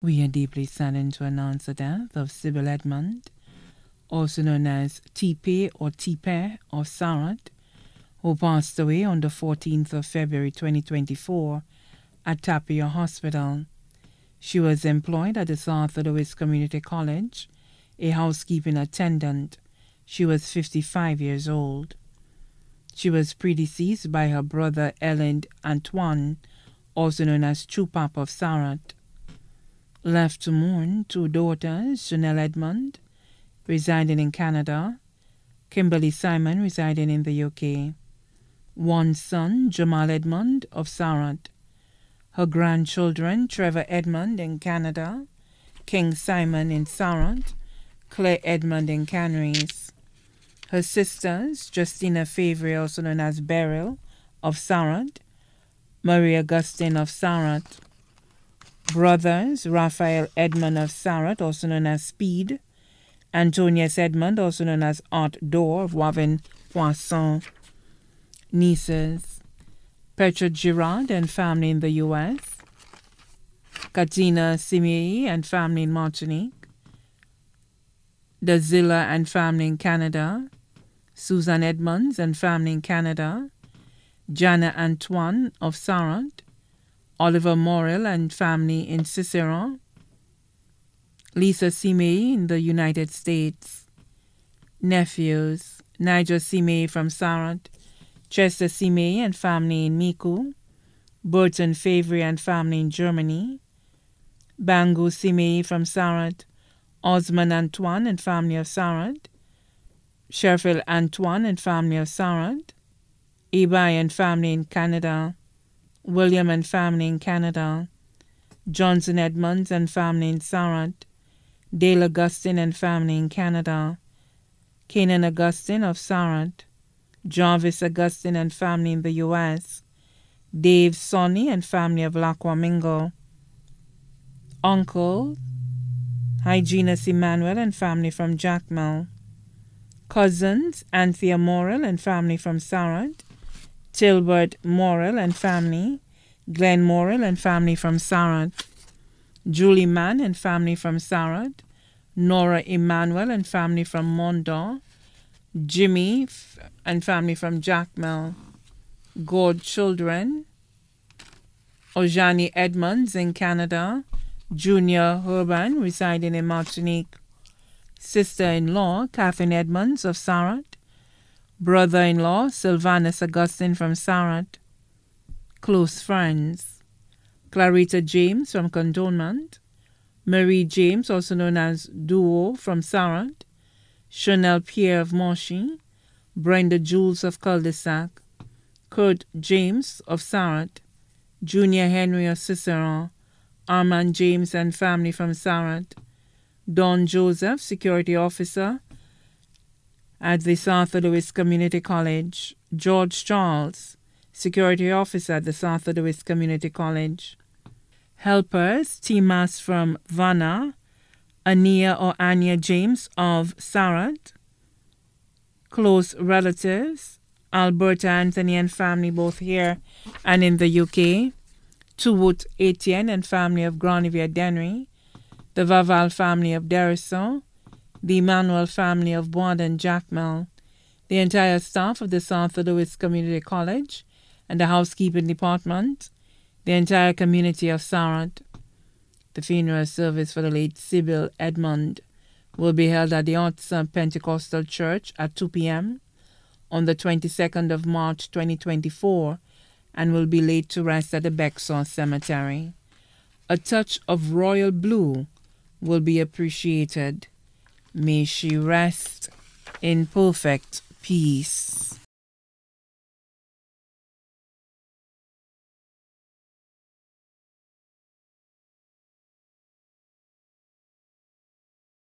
We are deeply saddened to announce the death of Sybil Edmond, also known as Tipe or Tipe of Sarot, who passed away on the 14th of February 2024 at Tapion Hospital. She was employed at the South Louis Community College, a housekeeping attendant. She was 55 years old. She was predeceased by her brother Ellen Antoine, also known as Chupap of Sarot left to mourn two daughters, Janelle Edmond, residing in Canada, Kimberly Simon, residing in the UK, one son, Jamal Edmond of Sarot, her grandchildren, Trevor Edmond in Canada, King Simon in Sarot, Claire Edmond in Canaries, her sisters, Justina Favre, also known as Beryl of Sarot, Marie Augustine of Sarot, brothers Raphael Edmond of Sarot, also known as Speed, Antonius Edmond, also known as Art Dor of Ravine Poisson, nieces Petra Girard and family in the U.S., Katina Simei and family in Martinique, Dazilla and family in Canada, Susan Edmonds and family in Canada, Jana Antoine of Sarot, Oliver Morrill and family in Ciceron, Lisa Simei in the United States, nephews Nigel Simei from Sarot, Chester Simei and family in Micoud, Burton Favre and family in Germany, Bangu Simei from Sarot, Osman Antoine and family of Sarot, Sherfield Antoine and family of Sarot, Ibai and family in Canada, William and family in Canada, Johnson Edmonds and family in Sarot, Dale Augustine and family in Canada, Canaan Augustine of Sarot, Jarvis Augustine and family in the U.S., Dave Sonny and family of Laquamingo, Uncle Hyginus Emmanuel and family from Jacmel, cousins Anthea Morrill and family from Sarot, Tilbert Morrill and family, Glenn Morrill and family from Sarot, Julie Mann and family from Sarot, Nora Emmanuel and family from Mondor, Jimmy and family from Jacmel, God Children, Ojani Edmonds in Canada, Junior Urban residing in Martinique, sister-in-law Catherine Edmonds of Sarot, brother in law Sylvanus Augustine from Sarot, close friends. Clarita James from Cantonment, Marie James, also known as Duo from Sarot, Chanel Pierre of Monchy, Brenda Jules of Cul-de-Sac, Kurt James of Sarot, Junior Henry of Ciceron, Armand James and family from Sarot, Don Joseph, security officer, at the South Louis Community College, George Charles, Security Officer at the South Louis Community College. Helpers, Timas from Vanna, Ania or Anya James of Sarot. Close relatives, Alberta Anthony and family both here and in the UK. Tuwoot Etienne and family of Granivier Denry. The Vaval family of Derrison the Emmanuel family of Bois and Jacmel, the entire staff of the South Louis Community College and the housekeeping department, the entire community of Sarot. The funeral service for the late Sybil Edmond will be held at the Otsa Pentecostal Church at 2 p.m. on the 22nd of March 2024 and will be laid to rest at the Bexar Cemetery. A touch of royal blue will be appreciated. May she rest in perfect peace.